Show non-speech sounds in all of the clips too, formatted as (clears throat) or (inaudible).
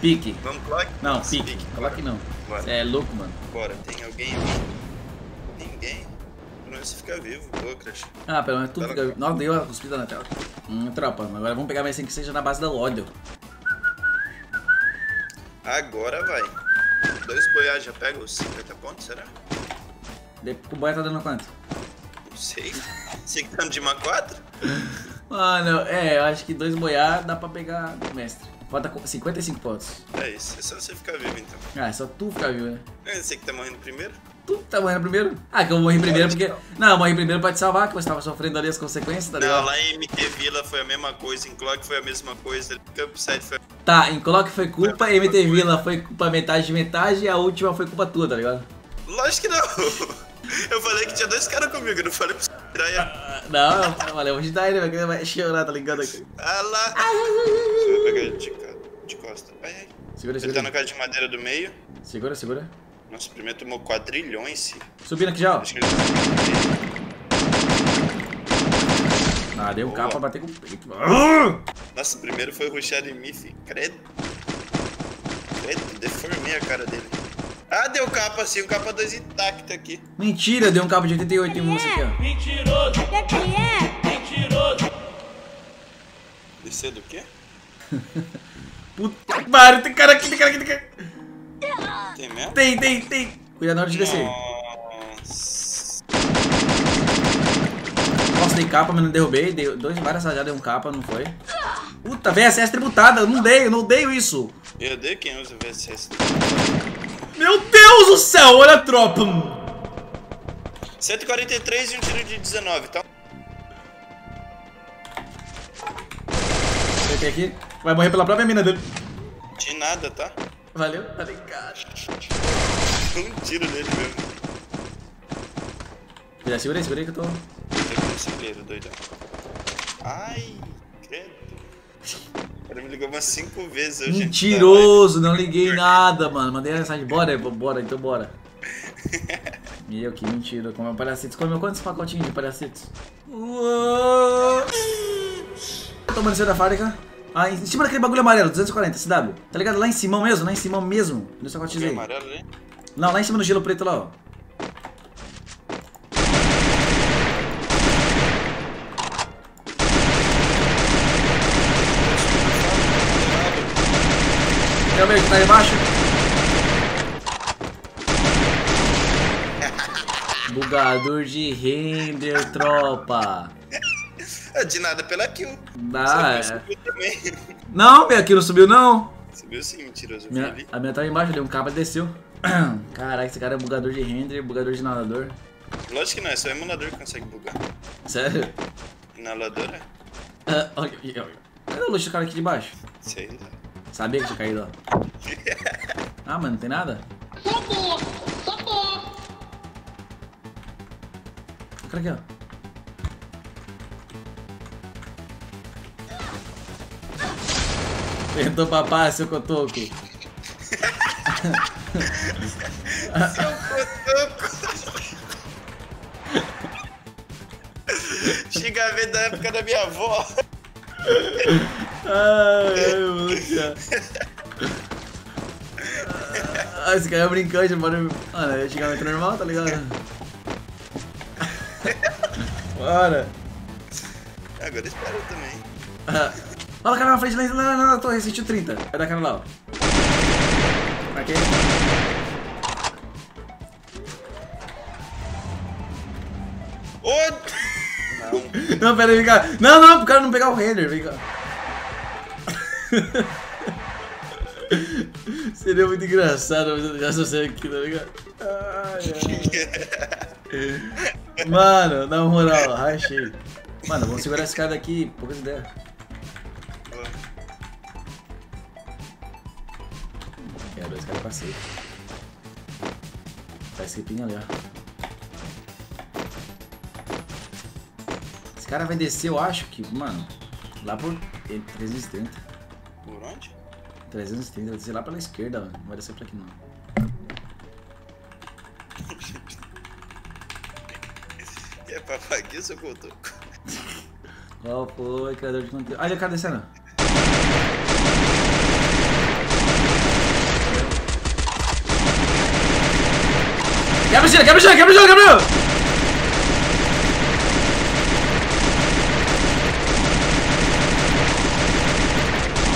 Pique. Vamos, Clock? Não, pique. Coloque não. Bora. É louco, mano. Bora, tem alguém aqui? Ninguém? Não você fica vivo, boa, Crash. Ah, pelo menos tu Tá fica. Nossa, deu a cuspida na tela. Hum, tropa. Agora vamos pegar mais sem que seja na base da ódio. Agora vai. Dois boiás já pega os 50 pontos, será? De- O boy tá dando quanto? Não sei. Você que tá no Dima 4? Mano, é, eu acho que dois boiar dá pra pegar o mestre. Falta co- 55 pontos. É isso, é só você ficar vivo então. Ah, é só tu ficar vivo, né? É você que tá morrendo primeiro? Tu tá morrendo primeiro? Ah, que eu morri primeiro porque. Não, eu morri primeiro pra te salvar, que você tava sofrendo ali as consequências, tá Não, ligado? lá em MT Vila foi a mesma coisa, em Clock foi a mesma coisa, Campsite foi Tá, em Coloque foi culpa, MT Vila foi culpa metade de metade e a última foi culpa tua, tá ligado? Lógico que não. (laughs) Eu falei que tinha dois caras comigo, eu não falei pra você tirar aí. Ah, Não, eu falei, eu vou te dar ele, vai chorar, tá ligado? Ah lá. Ele de, costa. Ai, ai. Segura, Ele tá segura. na casa de madeira do meio. Segura, segura. Nossa, o primeiro tomou quadrilhões, sim. Subindo aqui já, ó. Tá Ah, deu um capa pra bater com o peito. Ah! Nossa, o primeiro foi ruxado em mim, fi. Credo. Credo, deformei a cara dele. Ah, deu capa assim, o capa 2 intacto aqui. Mentira, deu um cabo de 88 em moça aqui, ó. Mentiroso! Até que é! Mentiroso! Descer do quê? (laughs) Puta que pariu, tem cara aqui, tem cara aqui, tem cara aqui. Tem mesmo? Tem, tem, tem. Cuidado na hora de descer. Nossa. Nossa, dei capa, mas não derrubei. Dei dois várias rajadas, dei um capa, não foi. Puta, acesso tributada. Eu não dei, eu não odeio isso. Eu odeio quem usa VSS. Meu Deus do céu, olha a tropa. 143 e um tiro de 19, tá? Apertei aqui. Vai morrer pela própria mina dele. De nada, tá? Valeu, tá ligado. Um tiro nele mesmo. Já segura aí, segura aí que eu tô. Eu consegui ele, doidão. Ai, credo. O cara me ligou umas 5 vezes hoje. Mentiroso, não liguei nada, mano. Mandei a mensagem, bora, bora, então bora. (laughs) Meu, que mentira. Comeu palhacitos. Comeu quantos pacotinhos de palhacitos? Uou. Tomando isso da fábrica. Ah, em cima daquele bagulho amarelo, 240, CW. Tá ligado? Lá em cima mesmo, lá em cima mesmo. Tem aí. amarelo ali? Não, lá em cima do gelo preto lá, ó. Eu vejo que tá aí embaixo. Bugador de render, tropa. Ah, De nada pela kill. Que é. Não, meu, aqui não subiu não. Subiu sim, mentiroso. Minha, ali. a minha tava embaixo, deu um cabo e desceu. (clears throat) Caraca, esse cara é bugador de render, bugador de inalador. Lógico que não, é só o emulador que consegue bugar. Sério? Inaladora? Ah, olha, olha, olha. Cadê o luxo do cara aqui de baixo? Sei lá. Sabia que tinha caído, ó. (laughs) Ah, mano, não tem nada? O cara aqui, ó. Tentou papar, seu cotoco. Xingamento da época da minha avó. Ai, ai, Lúcia. Ah, esse cara é brincante, bora. Mano, é xingamento normal, tá ligado? Bora. Agora espera também. Olha o cara na frente, lá, lá na torre, sentiu 30. Vai dar cara lá, ó. Marquei. Ô! Não. Não, pera aí, vem cá. Não, não, pro cara não pegar o render, vem cá. (laughs) Seria muito engraçado mas eu já sucesso aqui, tá ligado? Ai, ai. Mano, na moral, rachei. Mano, vamos segurar esse cara daqui, poucas ideias. É, dois caras passei. Tá esse pinho ali, ó. Esse cara vai descer, eu acho que, mano, lá por 330. Por onde? 330, vai descer lá pela esquerda, mano. Não vai descer por aqui não. (laughs) É papai aqui, seu cotoco. Qual foi, criador de conteúdo? Olha o cara descendo. Quebra o chão, quebra o chão, quebra o chão!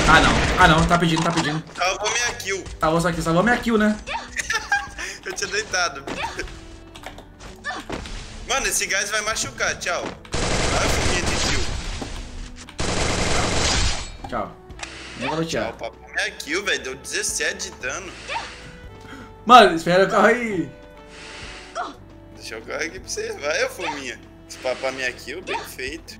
Ah não, ah não, tá pedindo, tá pedindo. Salvou minha kill. Salvou isso aqui, salvou minha kill, né? (laughs) Eu tinha deitado. Mano, esse gás vai machucar, tchau. Olha a foguinha de kill. Tchau. Vou Tchau, tchau. papo. Minha kill, velho, deu 17 de dano. Mano, espera o carro aí. Deixa eu correr aqui pra você. Vai, ô fominha. Se papar minha kill, bem feito.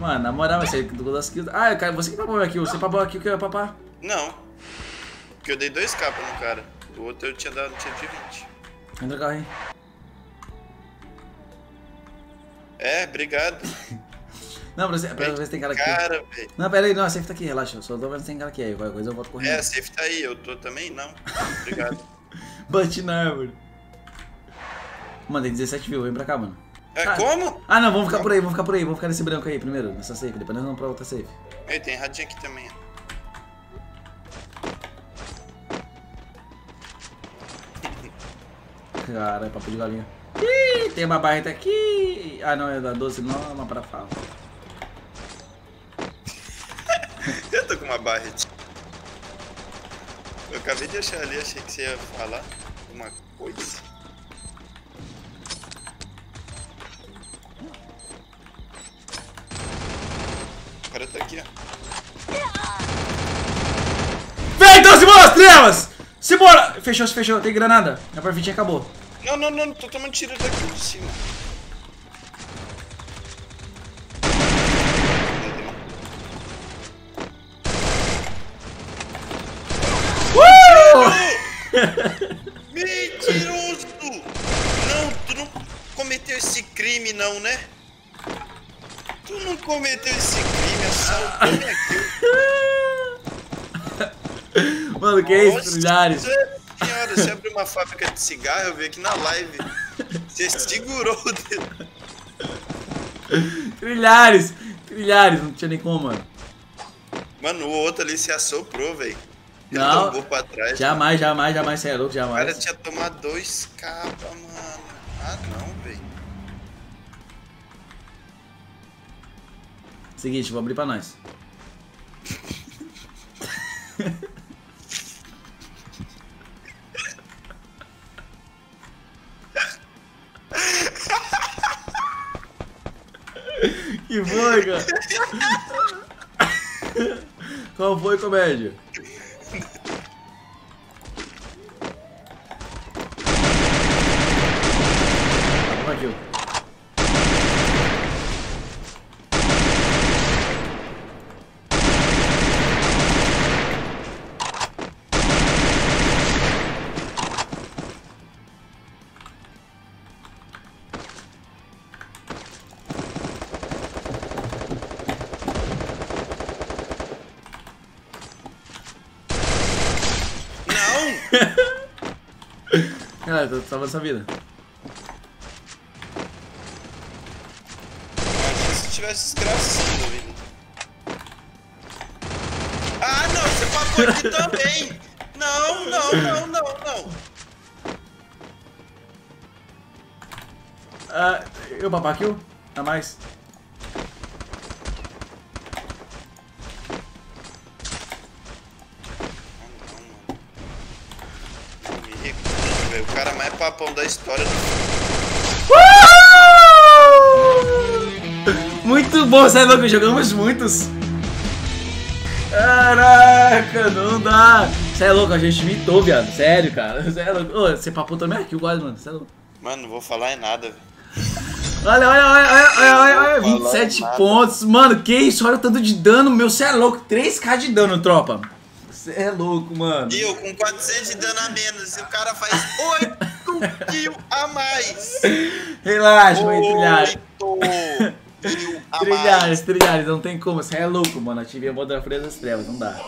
Mano, na moral, você do das kills. Ah, cara, você que papou minha kill, você papou a kill que eu ia papar. Não. Porque eu dei dois capas no cara. O outro eu tinha dado tinha de 20. Entra o carro aí. É, obrigado. (laughs) Não, pra você, pra ver se tem cara aqui. Cara, velho. Não, pera aí, não, a safe tá aqui, relaxa. Eu só tô vendo se tem cara aqui aí. Qualquer coisa eu volto É, correndo. a safe tá aí. Eu tô também? Não. Obrigado. (laughs) Bati na árvore. Mano, tem 17 views, vem pra cá, mano. É, Ah. como? Ah, não, vamos ficar por aí, vamos ficar por aí. Vamos ficar nesse branco aí primeiro, nessa safe. Depois nós vamos pra outra safe. Ei, tem radinho aqui também. (laughs) ó. Caralho, papo de galinha. Ih, tem uma barreta aqui. Ah, não, é da 12, não, é uma parafala. (laughs) Eu tô com uma barret. Eu acabei de achar ali, achei que você ia falar alguma coisa. O cara tá aqui, ó. Vem, então, Simão, as trevas! Simbora! Fechou, fechou, tem granada. A parfitinha acabou. Não, não, não, tô tomando tiro daqui de cima. Mentiroso! Não, tu não cometeu esse crime não, né? Tu não cometeu esse crime, assaltou minha kill. Mano, que é isso, trilhares? Senhora, você abriu uma fábrica de cigarro, eu vi aqui na live. Você segurou o dedo. Trilhares! Trilhares, não tinha nem como, mano. Mano, o outro ali se assoprou, velho. Não, tombou pra trás. Jamais, jamais, jamais, você é louco, O cara jamais. tinha tomado dois capas, mano. Ah, não, velho. Seguinte, vou abrir pra nós. (laughs) que foi, cara? (laughs) Qual foi, comédia? Cara, tô salvando essa vida. Imagina se tivesse desgraçando, velho. Ah, não, você papou aqui também. Não, não, não, não, não. Ah, eu papar kill? A mais? Cara mais papão da história do Muito bom, é louco, jogamos muitos. Caraca, não dá. Você é louco, a gente mitou, viado. Sério, cara. Você é louco. Ô, você papou também aqui, quase, mano. Você é louco. Mano, não vou falar em nada, velho. Olha, olha, olha, olha, olha, olha, olha. Não vou 27 falar nada. pontos. Mano, que isso? Olha o tanto de dano, meu. Você é louco. 3k de dano, tropa. Você é louco, mano. Eu com 400 de dano a menos. E o cara faz 8 kills a mais. Relaxa, vai trilhar. 8 (laughs) kills a Trilhares, mais. trilhares, não tem como. Você é louco, mano. Ativei a moda da Freia das Trevas, não dá.